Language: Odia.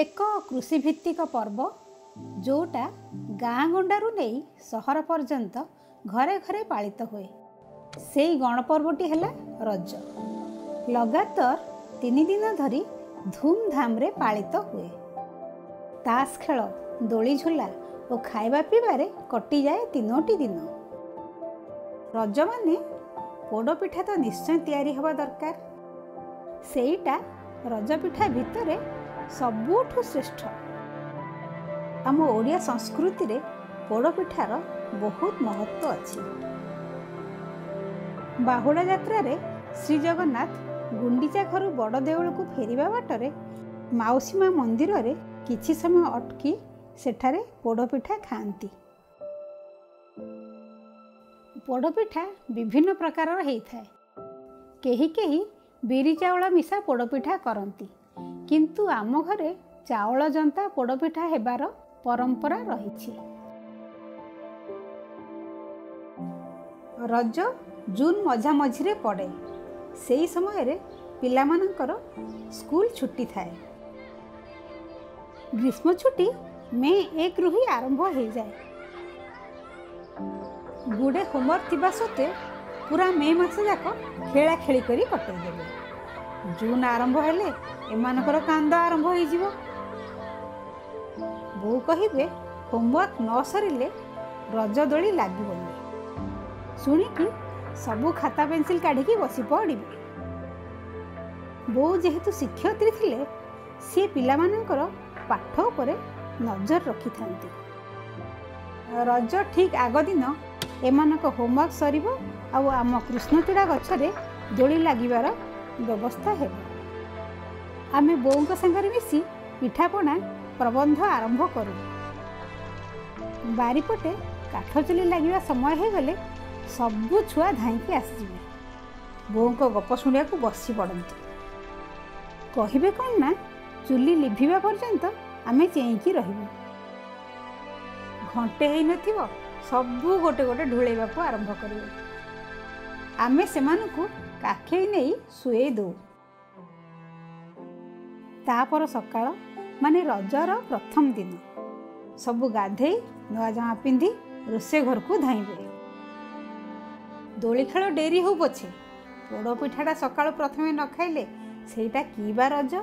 ଏକ କୃଷିଭିତ୍ତିକ ପର୍ବ ଯେଉଁଟା ଗାଁ ଗଣ୍ଡାରୁ ନେଇ ସହର ପର୍ଯ୍ୟନ୍ତ ଘରେ ଘରେ ପାଳିତ ହୁଏ। ସେଇ ଗଣପର୍ବଟି ହେଲା ରଜ। ଲଗାତାର ତିନି ଦିନ ଧରି ଧୁମଧାମରେ ପାଳିତ ହୁଏ। ତାସ ଖେଳ ଦୋଳି ଝୁଲା ଓ ଖାଇବା ପିଇବାରେ କଟିଯାଏ ତିନୋଟି ଦିନ। ରଜ ମାନେ ପୋଡ଼ପିଠା ତ ନିଶ୍ଚୟ ତିଆରି ହେବା ଦରକାର। ସେଇଟା ରଜପିଠା ଭିତରେ ସବୁଠୁ ଶ୍ରେଷ୍ଠ। ଆମ ଓଡ଼ିଆ ସଂସ୍କୃତିରେ ପୋଡ଼ପିଠାର ବହୁତ ମହତ୍ଵ ଅଛି। ବାହୁଡ଼ା ଯାତ୍ରାରେ ଶ୍ରୀଜଗନ୍ନାଥ ଗୁଣ୍ଡିଚା ଘରୁ ବଡ଼ ଦେଉଳକୁ ଫେରିବା ବାଟରେ ମାଉସୀ ମା ମନ୍ଦିରରେ କିଛି ସମୟ ଅଟକି ସେଠାରେ ପୋଡ଼ପିଠା ଖାଆନ୍ତି। ପୋଡ଼ପିଠା ବିଭିନ୍ନ ପ୍ରକାରର ହେଇଥାଏ। କେହି କେହି ବିରି ଚାଉଳ ମିଶା ପୋଡ଼ପିଠା କରନ୍ତି। କିନ୍ତୁ ଆମ ଘରେ ଚାଉଳ ଜନ୍ତା ପୋଡ଼ପିଠା ହେବାର ପରମ୍ପରା ରହିଛି। ରଜ ଜୁନ୍ ମଝାମଝିରେ ପଡ଼େ। ସେହି ସମୟରେ ପିଲାମାନଙ୍କର ସ୍କୁଲ ଛୁଟି ଥାଏ। ଗ୍ରୀଷ୍ମ ଛୁଟି ମେ ଏକରୁ ହିଁ ଆରମ୍ଭ ହୋଇଯାଏ। ଗୁଡ଼େ ହୋମୱାର୍କ ଥିବା ସତ୍ତ୍ୱେ ପୁରା ମେ ମାସ ଯାକ ଖେଳା ଖେଳି କରି କଟେଇ ଦେବେ ଜୁନ୍ ଆରମ୍ଭ ହେଲେ ଏମାନଙ୍କର କାନ୍ଦ ଆରମ୍ଭ ହୋଇଯିବ। ବୋଉ କହିବେ ହୋମୱାର୍କ ନ ସରିଲେ ରଜ ଦୋଳି ଲାଗିବନି। ଶୁଣିକି ସବୁ ଖାତା ପେନସିଲ କାଢ଼ିକି ବସି ପଡ଼ିବେ। ବୋଉ ଯେହେତୁ ଶିକ୍ଷୟିତ୍ରୀ ଥିଲେ ସିଏ ପିଲାମାନଙ୍କର ପାଠ ଉପରେ ନଜର ରଖିଥାନ୍ତି। ରଜ ଠିକ୍ ଆଗ ଦିନ ଏମାନଙ୍କ ହୋମୱାର୍କ ସରିବ ଆଉ ଆମ କୃଷ୍ଣଚୂଡ଼ା ଗଛରେ ଦୋଳି ଲାଗିବାର ବ୍ୟବସ୍ଥା ହେବ। ଆମେ ବୋଉଙ୍କ ସାଙ୍ଗରେ ମିଶି ପିଠାପଣା ପ୍ରବନ୍ଧ ଆରମ୍ଭ କରୁ। ବାରିପଟେ କାଠ ଚୁଲି ଲାଗିବା ସମୟ ହୋଇଗଲେ ସବୁ ଛୁଆ ଧାଇଁକି ଆସିଯିବେ ବୋଉଙ୍କ ଗପ ଶୁଣିବାକୁ ବସି ପଡ଼ନ୍ତି। କହିବେ କ'ଣ ନା ଚୁଲି ଲିଭିବା ପର୍ଯ୍ୟନ୍ତ ଆମେ ଚେଇଁକି ରହିବୁ। ଘଣ୍ଟେ ହେଇନଥିବ ସବୁ ଗୋଟେ ଗୋଟେ ଢୋଳେଇବାକୁ ଆରମ୍ଭ କରିବେ। ଆମେ ସେମାନଙ୍କୁ କାଖେଇ ନେଇ ଶୁଏଇ ଦେଉ। ତାପର ସକାଳ ମାନେ ରଜର ପ୍ରଥମ ଦିନ। ସବୁ ଗାଧେଇ ନୂଆ ଜାମା ପିନ୍ଧି ରୋଷେଇ ଘରକୁ ଧାଇଁବେ। ଦୋଳି ଖେଳ ଡେରି ହଉ ପଛେ। ପୋଡ଼ ପିଠାଟା ସକାଳୁ ପ୍ରଥମେ ନ ଖାଇଲେ ସେଇଟା କି ବା ରଜ?